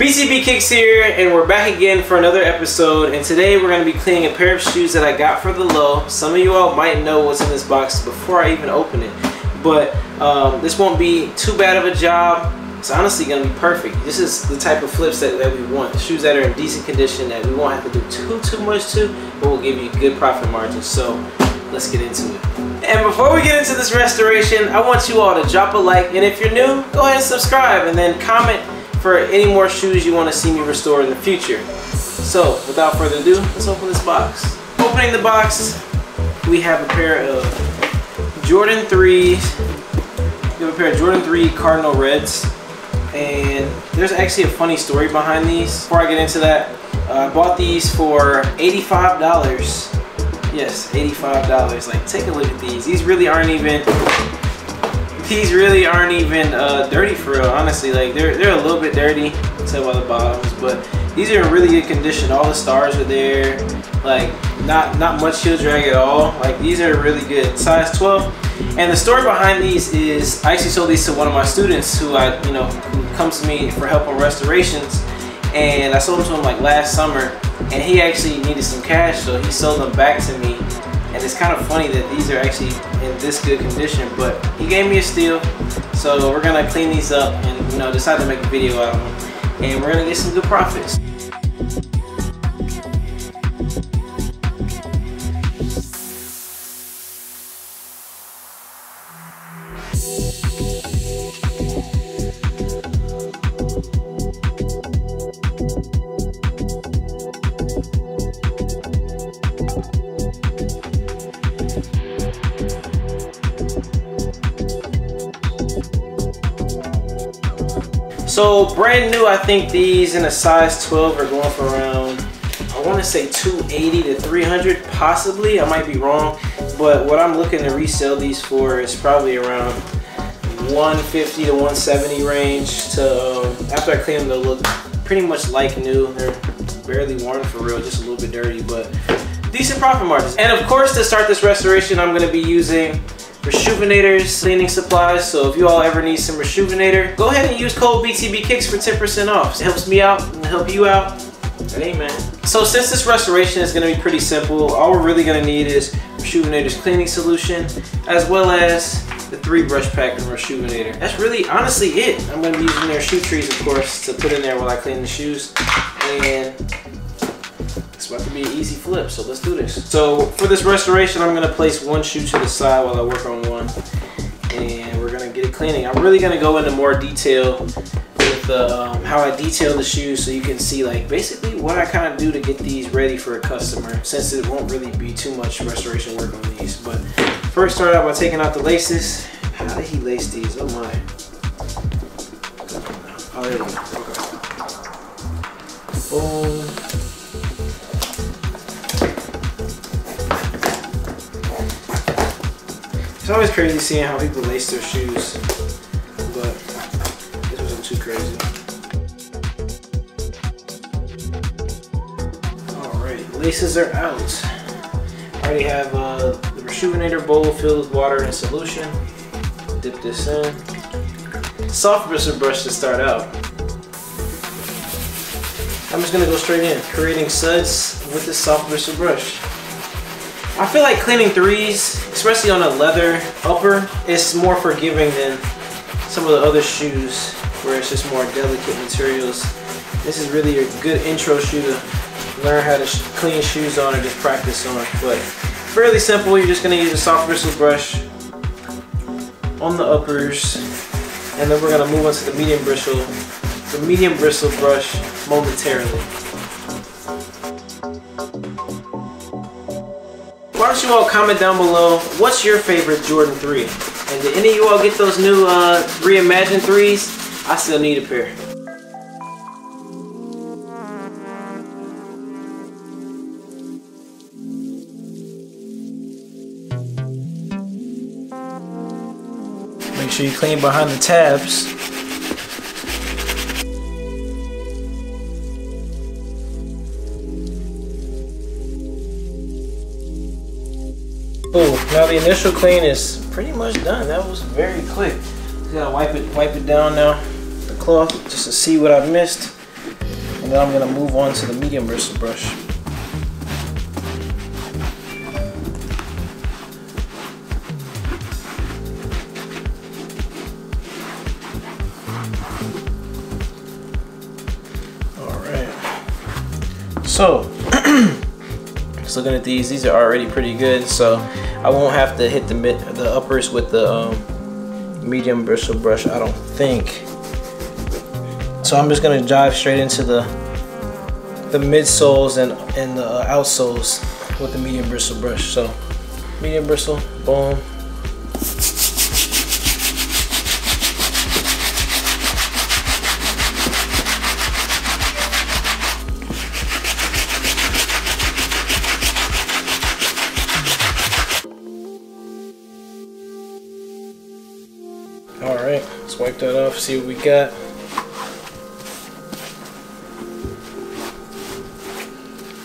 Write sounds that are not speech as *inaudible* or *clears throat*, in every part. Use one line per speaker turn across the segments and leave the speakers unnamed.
BTB Kicks here, and we're back again for another episode. And today we're going to be cleaning a pair of shoes that I got for the low. Some of you all might know what's in this box before I even open it. But um, this won't be too bad of a job. It's honestly going to be perfect. This is the type of flips that, that we want. Shoes that are in decent condition that we won't have to do too, too much to, but will give you good profit margins. So let's get into it. And before we get into this restoration, I want you all to drop a like. And if you're new, go ahead and subscribe and then comment for any more shoes you want to see me restore in the future. So without further ado, let's open this box. Opening the box, we have a pair of Jordan 3s. We have a pair of Jordan 3 Cardinal Reds. And there's actually a funny story behind these. Before I get into that, uh, I bought these for $85 Yes, $85. Like, take a look at these. These really aren't even, these really aren't even uh, dirty for real, honestly. Like, they're, they're a little bit dirty, tell by the bottoms, but these are in really good condition. All the stars are there. Like, not, not much heel drag at all. Like, these are really good. Size 12. And the story behind these is, I actually sold these to one of my students who I, you know, comes to me for help on restorations. And I sold them to him like last summer and he actually needed some cash, so he sold them back to me. And it's kind of funny that these are actually in this good condition, but he gave me a steal. So we're gonna clean these up and you know decide to make a video out of them. And we're gonna get some good profits. So brand new, I think these in a size 12 are going for around, I want to say 280 to 300 possibly. I might be wrong, but what I'm looking to resell these for is probably around 150 to 170 range. To um, after I clean them, they'll look pretty much like new. They're barely worn for real, just a little bit dirty, but decent profit margins. And of course, to start this restoration, I'm going to be using Reshoevenators, cleaning supplies. So if you all ever need some Reshoevenator, go ahead and use code BTB Kicks for 10% off. It helps me out and help you out. Amen. So since this restoration is going to be pretty simple, all we're really going to need is Reshoevenator's cleaning solution, as well as the three brush pack from Reshoevenator. That's really honestly it. I'm going to be using their shoe trees, of course, to put in there while I clean the shoes. And about to be an easy flip, so let's do this. So for this restoration, I'm gonna place one shoe to the side while I work on one. And we're gonna get it cleaning. I'm really gonna go into more detail with um, how I detail the shoes so you can see like basically what I kind of do to get these ready for a customer since it won't really be too much restoration work on these. But first start out by taking out the laces. How did he lace these? Oh my. Oh, there we go. Okay. Boom. It's always crazy seeing how people lace their shoes, but this wasn't too crazy. Alright, laces are out. I already have uh, the Reshoevenator bowl filled with water and solution. Dip this in. Soft bristle brush to start out. I'm just gonna go straight in, creating suds with the soft bristle brush. I feel like cleaning threes, especially on a leather upper, it's more forgiving than some of the other shoes where it's just more delicate materials. This is really a good intro shoe to learn how to clean shoes on or just practice on. But fairly simple, you're just gonna use a soft bristle brush on the uppers and then we're gonna move on to the medium bristle, the medium bristle brush momentarily. Why don't you all comment down below, what's your favorite Jordan 3? And did any of you all get those new uh, Reimagined 3s? I still need a pair. Make sure you clean behind the tabs. Oh, now the initial clean is pretty much done. That was very quick. Just gotta wipe it, wipe it down now, the cloth, just to see what I missed. And then I'm gonna move on to the medium bristle brush. All right. So, *clears throat* looking at these, these are already pretty good. So I won't have to hit the mid, the uppers with the um, medium bristle brush, I don't think. So I'm just gonna dive straight into the the midsoles and, and the uh, outsoles with the medium bristle brush. So medium bristle, boom, Alright, let's wipe that off, see what we got.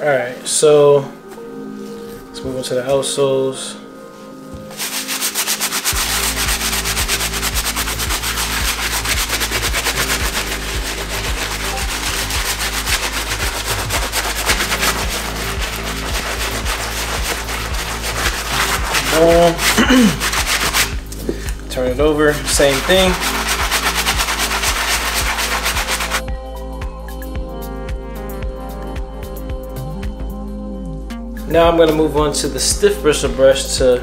Alright, so let's move on to the outsoles. Boom. Um, *clears throat* turn it over, same thing. Now I'm going to move on to the stiff bristle brush to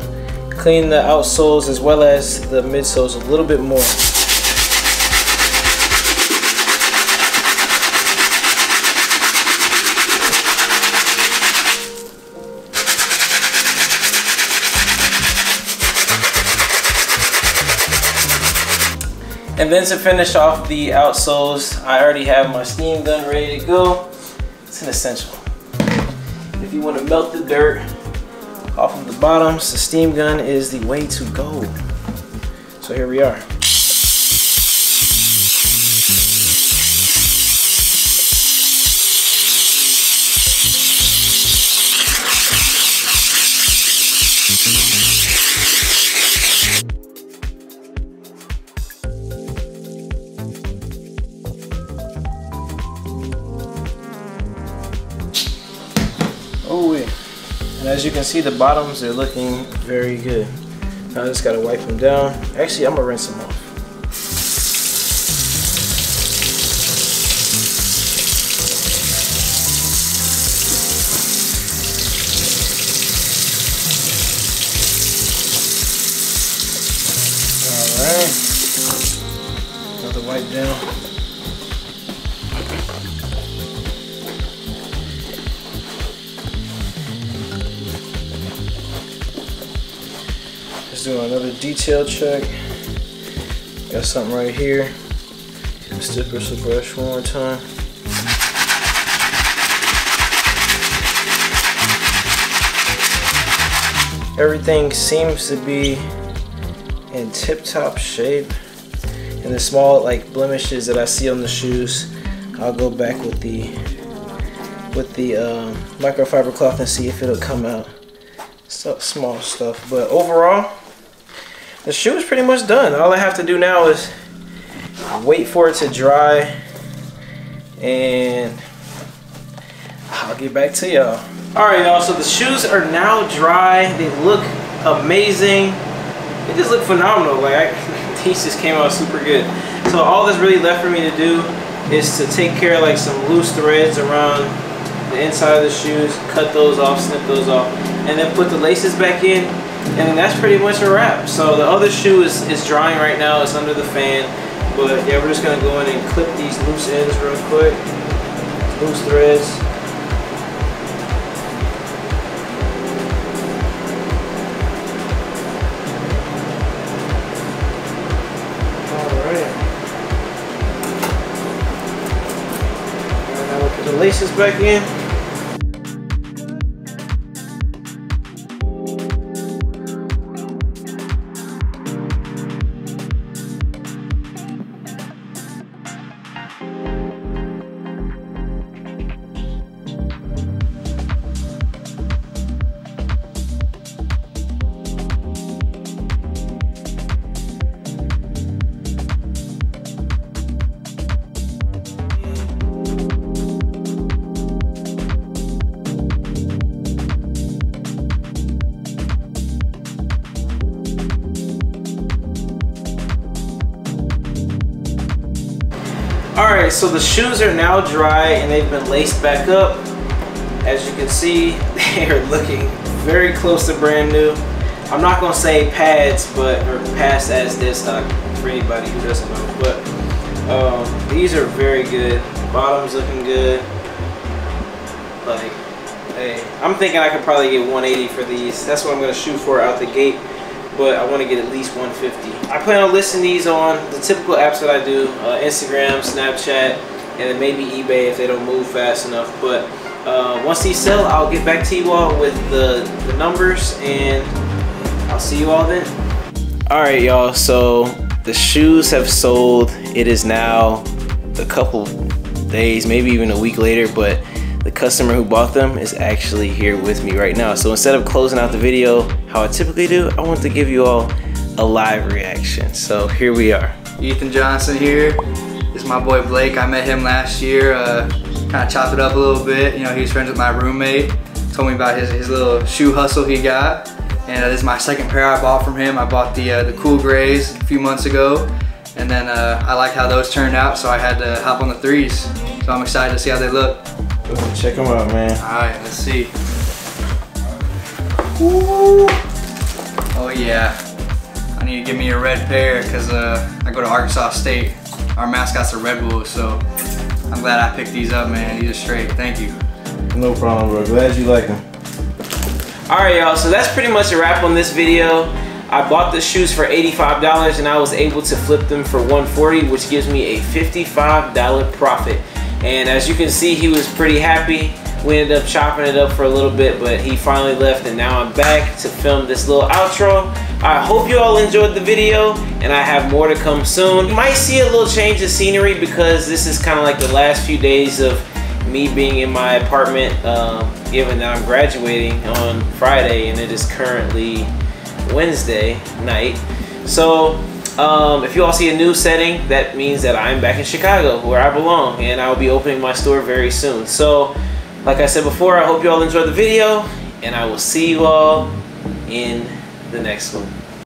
clean the outsoles as well as the midsoles a little bit more. Then to finish off the outsoles, I already have my steam gun ready to go. It's an essential. If you want to melt the dirt off of the bottoms, the steam gun is the way to go. So here we are. As you can see, the bottoms are looking very good. Now I just gotta wipe them down. Actually, I'm gonna rinse them off. All right. Another wipe down. Doing another detail check. Got something right here. Hit the stiff bristle brush one more time. Everything seems to be in tip-top shape. And the small like blemishes that I see on the shoes, I'll go back with the with the um, microfiber cloth and see if it'll come out. So small stuff, but overall, the shoe is pretty much done. All I have to do now is wait for it to dry and I'll get back to y'all. All right, y'all, so the shoes are now dry. They look amazing. They just look phenomenal. Like, *laughs* these just came out super good. So all that's really left for me to do is to take care of like some loose threads around the inside of the shoes, cut those off, snip those off, and then put the laces back in and that's pretty much a wrap. So the other shoe is, is drying right now. It's under the fan. But yeah, we're just to go in and clip these loose ends real quick. Loose threads. Alright. Now we'll put the laces back in. So the shoes are now dry and they've been laced back up. As you can see, *laughs* they are looking very close to brand new. I'm not gonna say pads, but or pass as deadstock for anybody who doesn't know. But um, these are very good. Bottom's looking good. Like, hey, I'm thinking I could probably get 180 for these. That's what I'm gonna shoot for out the gate. But I want to get at least 150. I plan on listing these on the typical apps that I do: uh, Instagram, Snapchat, and then maybe eBay if they don't move fast enough. But uh, once these sell, I'll get back to you all with the, the numbers and I'll see you all then. All right, y'all. So the shoes have sold. It is now a couple days, maybe even a week later, but the customer who bought them is actually here with me right now. So instead of closing out the video how I typically do, I want to give you all a live reaction. So here we are.
Ethan Johnson here. This is my boy Blake. I met him last year. Uh, kind of chopped it up a little bit. You know, he's friends with my roommate. Told me about his, his little shoe hustle he got. And uh, this is my second pair I bought from him. I bought the, uh, the Cool Grays a few months ago. And then uh, I liked how those turned out, so I had to hop on the threes. So I'm excited to see how they look.
Check them out, man.
All right, let's see. Ooh. Oh yeah. I need to give me a red pair because uh, I go to Arkansas State. Our mascot's a Red Bull, so I'm glad I picked these up, man. These are straight. Thank you.
No problem, bro. Glad you like them. All right, y'all. So that's pretty much a wrap on this video. I bought the shoes for $85 and I was able to flip them for 140, which gives me a $55 profit. And as you can see, he was pretty happy. We ended up chopping it up for a little bit, but he finally left and now I'm back to film this little outro. I hope you all enjoyed the video and I have more to come soon. You might see a little change of scenery because this is kind of like the last few days of me being in my apartment, um, given that I'm graduating on Friday and it is currently Wednesday night. So um, if you all see a new setting, that means that I'm back in Chicago where I belong and I'll be opening my store very soon. So, like I said before, I hope you all enjoyed the video and I will see you all in the next one.